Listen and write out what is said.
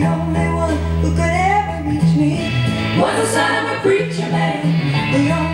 the only one who could ever reach me. Was the son of a preacher man.